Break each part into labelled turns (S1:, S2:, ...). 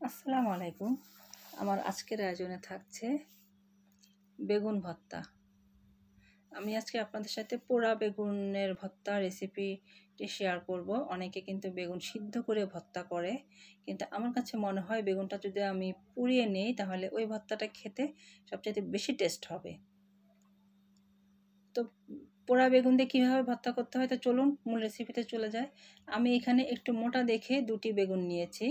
S1: আসসালামু আলাইকুম। আমার আজকের আয়োজনে থাকছে বেগুন ভর্তা। আমি আজকে আপনাদের সাথে পোড়া বেগুনের ভর্তা রেসিপিটি শেয়ার করব। অনেকে কিন্তু বেগুন সিদ্ধ করে ভর্তা করে, কিন্তু আমার কাছে মনে হয় বেগুনটা যদি আমি পুড়িয়ে নিই, তাহলে ওই ভর্তাটা খেতে সবচেয়ে বেশি টেস্ট হবে। তো পোড়া বেগুন দিয়ে কীভাবে ভর্তা করতে হয়, তো চলুন মূল রেসিপিতে চলে যায়। আমি এখানে একটু মোটা দেখে দুটি বেগুন নিয়েছি।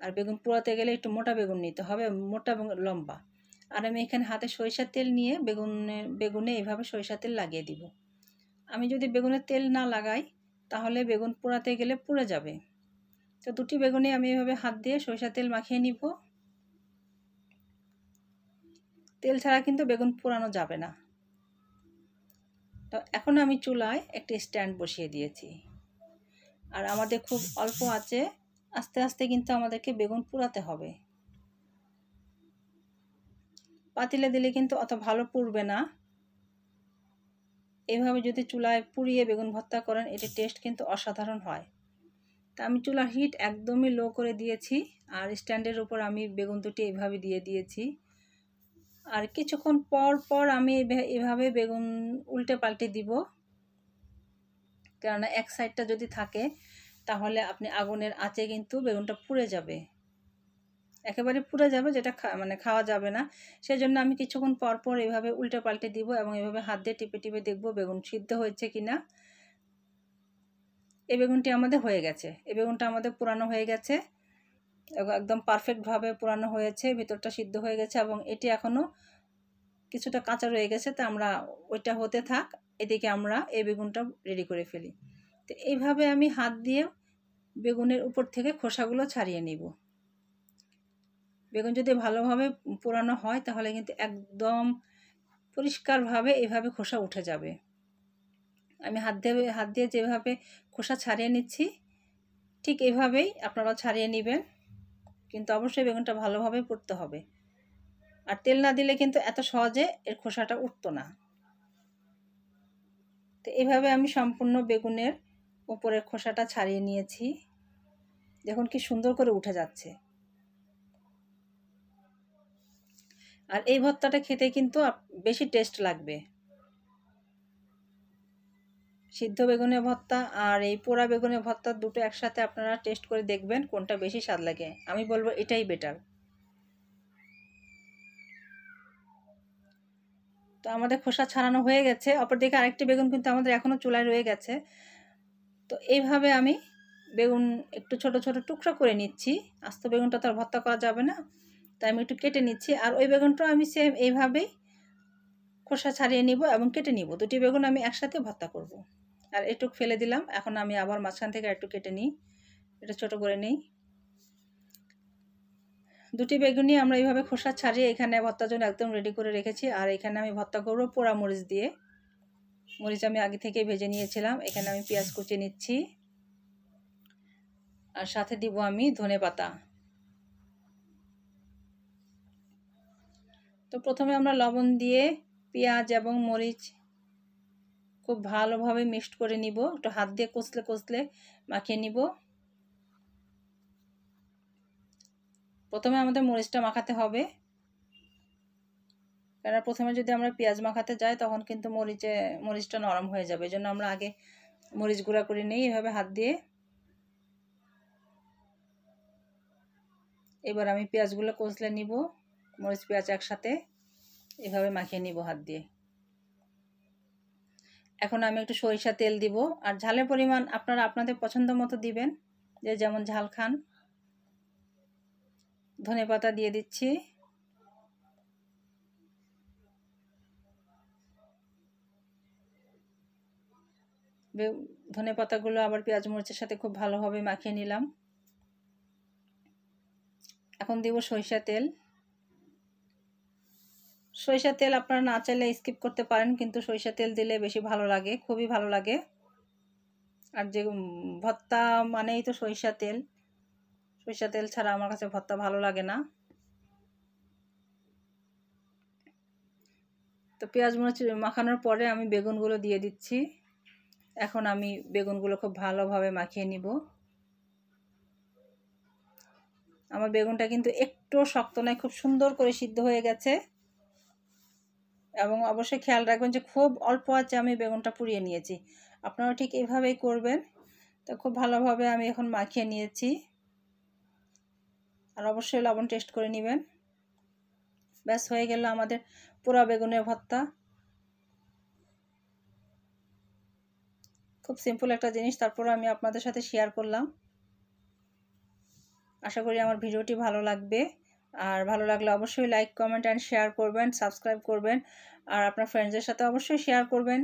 S1: আর বেগুন পোড়াতে গেলে একটু মোটা বেগুন নিতে হবে, মোটা এবং লম্বা। আর আমি এখানে হাতে সরিষার তেল নিয়ে বেগুনে বেগুনে এইভাবে সরিষার তেল লাগিয়ে দিব। আমি যদি বেগুনের তেল না লাগাই, তাহলে বেগুন পোড়াতে গেলে পুড়ে যাবে। তো দুটি বেগুনে আমি এভাবে হাত দিয়ে সরিষার তেল মাখিয়ে নিব। তেল ছাড়া কিন্তু বেগুন পোড়ানো যাবে না। তো এখন আমি চুলায় একটি স্ট্যান্ড বসিয়ে দিয়েছি। আর আমাদের খুব অল্প আছে আস্তে আস্তে কিন্তু আমাদেরকে বেগুন পুড়াতে হবে। পাতিলে দিলে কিন্তু অত ভালো পুড়বে না। এভাবে যদি চুলায় পুড়িয়ে বেগুন ভর্তা করেন, এটি টেস্ট কিন্তু অসাধারণ হয়। তা আমি চুলার হিট একদমই লো করে দিয়েছি, আর স্ট্যান্ডের উপর আমি বেগুন দুটি এভাবে দিয়ে দিয়েছি। আর কিছুক্ষণ পর পর আমি এভাবে বেগুন উল্টে পাল্টে দিব। কেননা এক সাইডটা যদি থাকে তাহলে আপনি আগুনের আঁচে কিন্তু বেগুনটা পুড়ে যাবে। একেবারে পুড়ে যাবে, যেটা মানে খাওয়া যাবে না। সেই জন্য আমি কিছুক্ষণ পর পর এভাবে উল্টে পাল্টে দিব এবং এভাবে হাত দিয়ে টিপে টিপে দেখব বেগুন সিদ্ধ হয়েছে কি না এই বেগুনটি আমাদের হয়ে গেছে। এই বেগুনটা আমাদের পুরানো হয়ে গেছে। একদম পারফেক্টভাবে পুরানো হয়েছে, ভিতরটা সিদ্ধ হয়ে গেছে এবং এটি এখনও কিছুটা কাঁচা রয়ে গেছে, তা আমরা ওইটা হতে থাক। এদিকে আমরা এই বেগুনটা রেডি করে ফেলি। তো এইভাবে আমি হাত দিয়ে বেগুনের উপর থেকে খোসাগুলো ছাড়িয়ে নিব। বেগুন যদি ভালোভাবে পোড়ানো হয়, তাহলে কিন্তু একদম পরিষ্কারভাবে এভাবে খোসা উঠে যাবে। আমি হাত দিয়ে হাত দিয়ে যেভাবে খোসা ছাড়িয়ে নিচ্ছি, ঠিক এভাবেই আপনারা ছাড়িয়ে নেবেন। কিন্তু অবশ্যই বেগুনটা ভালোভাবে পড়তে হবে। আর তেল না দিলে কিন্তু এত সহজে এর খোসাটা উঠতো না। তো এভাবে আমি সম্পূর্ণ বেগুনের উপরের খোসাটা ছাড়িয়ে নিয়েছি। দেখুন কি সুন্দর করে উঠে যাচ্ছে। আর এই ভর্তাটা খেতে কিন্তু বেশি টেস্ট লাগবে। সিদ্ধ বেগুনের ভর্তা আর এই পোড়া বেগুনের ভর্তা দুটো একসাথে আপনারা টেস্ট করে দেখবেন কোনটা বেশি স্বাদ লাগে। আমি বলব এটাই বেটার। তো আমাদের খোসা ছাড়ানো হয়ে গেছে। অপরদিকে আরেকটি বেগুন কিন্তু আমাদের এখনও চুলায় রয়ে গেছে। তো এইভাবে আমি বেগুন একটু ছোট ছোট টুকরো করে নিচ্ছি। আস্ত বেগুনটা তো আর ভর্তা করা যাবে না, তাই আমি একটু কেটে নিচ্ছি। আর ওই বেগুনটাও আমি সেম এইভাবেই খোসা ছাড়িয়ে নিব এবং কেটে নিব। দুটি বেগুন আমি একসাথে ভর্তা করব। আর এটুক ফেলে দিলাম। এখন আমি আবার মাঝখান থেকে একটু কেটে নিই। এটা ছোট করে নিই। দুটি বেগুনি আমরা এইভাবে খোসা ছাড়িয়ে এখানে ভর্তার জন্য একদম রেডি করে রেখেছি। আর এখানে আমি ভর্তা করব পোড়া মরিচ দিয়ে। মরিচ আমি আগে থেকে ভেজে নিয়েছিলাম। এখানে আমি পেঁয়াজ কুচি নিচ্ছি। আর সাথে দিব আমি ধনে পাতা। তো প্রথমে আমরা লবণ দিয়ে পেঁয়াজ এবং মরিচ খুব ভালোভাবে মিক্সড করে নিব। একটু হাত দিয়ে কষলে কষলে মাখিয়ে নিব। প্রথমে আমাদের মরিচটা মাখাতে হবে। কেননা প্রথমে যদি আমরা পেঁয়াজ মাখাতে যাই, তখন কিন্তু মরিচে, মরিচটা নরম হয়ে যাবে। এই জন্য আমরা আগে মরিচ গুঁড়া করে নিই, এভাবে হাত দিয়ে। এবার আমি পেঁয়াজগুলো কষলে নিব, মরিচ, পেঁয়াজ একসাথে। এভাবে মাখিয়ে নিব হাত দিয়ে। এখন আমি একটু সরিষা তেল দিব। আর ঝালের পরিমাণ আপনারা আপনাদের পছন্দ মতো দিবেন। যে যেমন ঝাল খান। ধনে পাতা দিয়ে দিচ্ছি। ধনে পাতাগুলো আবার পেঁয়াজ মরিচের সাথে খুব ভালোভাবে মাখিয়ে নিলাম। এখন দিব সরিষা তেল। সরিষা তেল আপনারা না চাইলে স্কিপ করতে পারেন, কিন্তু সরিষা তেল দিলে বেশি ভালো লাগে, খুবই ভালো লাগে। আর যে ভত্তা মানেই তো সরিষা তেল। সরিষা তেল ছাড়া আমার কাছে ভত্তা ভালো লাগে না। তো পেঁয়াজ মরিচ মাখানোর পরে আমি বেগুনগুলো দিয়ে দিচ্ছি। এখন আমি বেগুনগুলো খুব ভালোভাবে মাখিয়ে নিব। আমার বেগুনটা কিন্তু একটু শক্ত নয়, খুব সুন্দর করে সিদ্ধ হয়ে গেছে। এবং অবশ্যই খেয়াল রাখবেন যে খুব অল্প আছে আমি বেগুনটা পুড়িয়ে নিয়েছি। আপনারা ঠিক এইভাবেই করবেন। তো খুব ভালোভাবে আমি এখন মাখিয়ে নিয়েছি। আর অবশ্যই লবণ টেস্ট করে নেবেন। ব্যাস, হয়ে গেল আমাদের পোড়া বেগুনের ভর্তা। খুব সিম্পল একটা জিনিস তারপর আমি আপনাদের সাথে শেয়ার করলাম। আশা করি আমার ভিডিওটি ভালো লাগবে। আর ভালো লাগলে অবশ্যই লাইক কমেন্ট অ্যান্ড শেয়ার করবেন সাবস্ক্রাইব করবেন। আর আপনার ফ্রেন্ডসদের সাথে অবশ্যই শেয়ার করবেন।